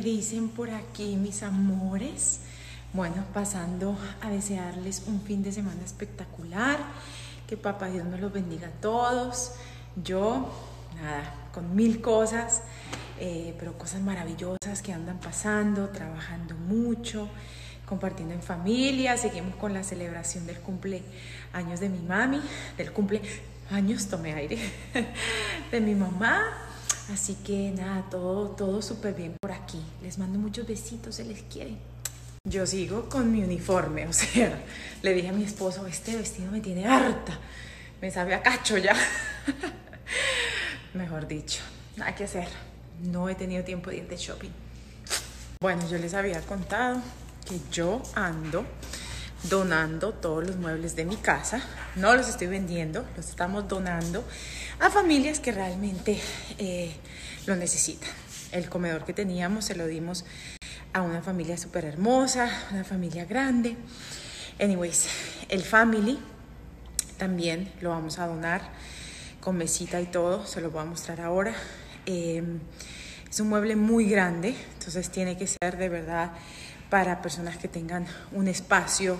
me dicen por aquí mis amores? Bueno, pasando a desearles un fin de semana espectacular, que papá Dios nos los bendiga a todos. Yo, nada, con mil cosas, eh, pero cosas maravillosas que andan pasando, trabajando mucho, compartiendo en familia, seguimos con la celebración del cumpleaños de mi mami, del cumple años, tomé aire, de mi mamá, Así que nada, todo, todo súper bien por aquí. Les mando muchos besitos, se les quiere. Yo sigo con mi uniforme, o sea, le dije a mi esposo, este vestido me tiene harta, me sabe a cacho ya. Mejor dicho, nada que hacer, no he tenido tiempo de ir de shopping. Bueno, yo les había contado que yo ando donando todos los muebles de mi casa, no los estoy vendiendo, los estamos donando a familias que realmente eh, lo necesitan. El comedor que teníamos se lo dimos a una familia súper hermosa, una familia grande. Anyways, el family también lo vamos a donar con mesita y todo, se lo voy a mostrar ahora. Em, es un mueble muy grande, entonces tiene que ser de verdad para personas que tengan un espacio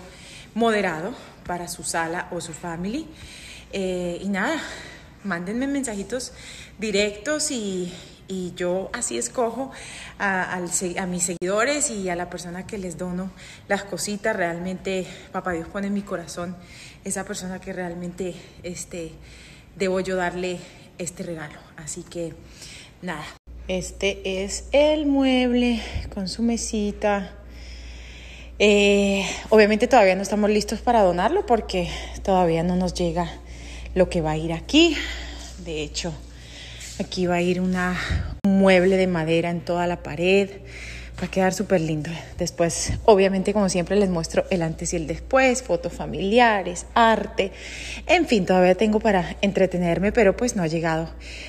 moderado para su sala o su family. Eh, y nada, mándenme mensajitos directos y, y yo así escojo a, a, mis seguidores y a la persona que les dono las cositas. Realmente, papá Dios pone en mi corazón esa persona que realmente este, debo yo darle este regalo. Así que, nada. Este es el mueble con su mesita. Eh, obviamente todavía no estamos listos para donarlo porque todavía no nos llega lo que va a ir aquí. De hecho, Aquí va a ir una, un mueble de madera en toda la pared. Va a quedar súper lindo. Después, obviamente, como siempre, les muestro el antes y el después, fotos familiares, arte. En fin, todavía tengo para entretenerme, pero pues no ha llegado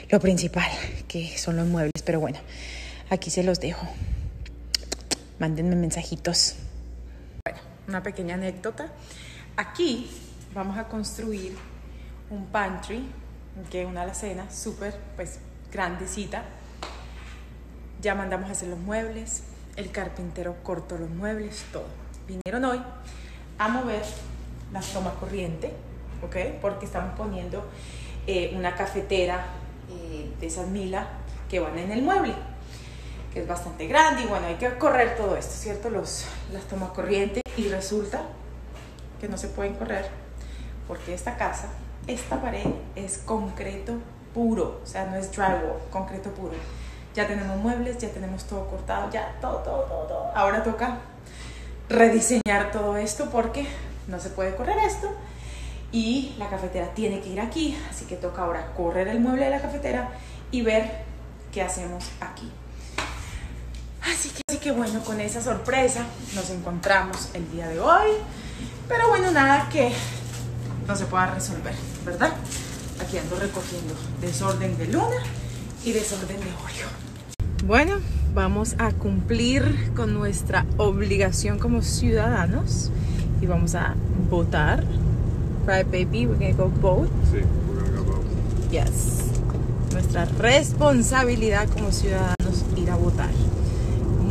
lo principal, que son los muebles. Pero bueno, aquí se los dejo. Mándenme mensajitos. Una pequeña anécdota. Aquí vamos a construir un pantry que una alacena súper pues grandecita. Ya mandamos a hacer los muebles, el carpintero cortó los muebles, todo. Vinieron hoy a mover las tomas corriente, ¿ok? Porque estamos poniendo eh, una cafetera eh, de esas mila que van en el mueble, que es bastante grande y bueno, hay que correr todo esto, ¿cierto? Los, las tomas corriente y resulta que no se pueden correr porque esta casa esta pared es concreto puro, o sea, no es drywall, concreto puro. Ya tenemos muebles, ya tenemos todo cortado, ya todo, todo, todo, todo. Ahora toca rediseñar todo esto porque no se puede correr esto y la cafetera tiene que ir aquí, así que toca ahora correr el mueble de la cafetera y ver qué hacemos aquí. Así que, así que bueno, con esa sorpresa nos encontramos el día de hoy. Pero bueno, nada que no se pueda resolver, ¿verdad? Aquí ando recogiendo desorden de luna y desorden de Oreo. Bueno, vamos a cumplir con nuestra obligación como ciudadanos y vamos a votar. Right, baby, we're gonna go vote. Sí, we're gonna go vote. Yes. Nuestra responsabilidad como ciudadanos ir a votar.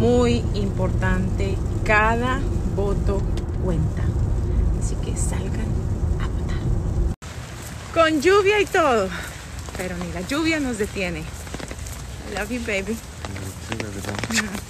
Muy importante, cada voto cuenta. Así que salgan con lluvia y todo. Pero ni la lluvia nos detiene. I love you, baby. Sí,